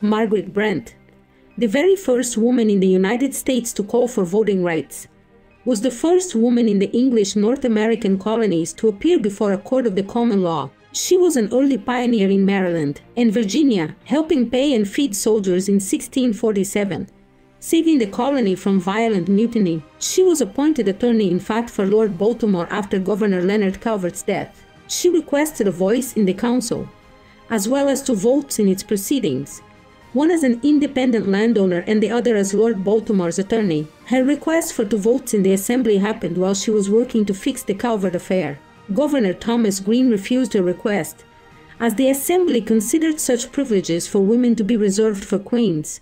Margaret Brent, the very first woman in the United States to call for voting rights, was the first woman in the English North American colonies to appear before a court of the common law. She was an early pioneer in Maryland and Virginia, helping pay and feed soldiers in 1647, saving the colony from violent mutiny. She was appointed attorney in fact for Lord Baltimore after Governor Leonard Calvert's death. She requested a voice in the council, as well as two votes in its proceedings, one as an independent landowner and the other as Lord Baltimore's attorney. Her request for two votes in the assembly happened while she was working to fix the Calvert affair. Governor Thomas Greene refused her request, as the assembly considered such privileges for women to be reserved for queens.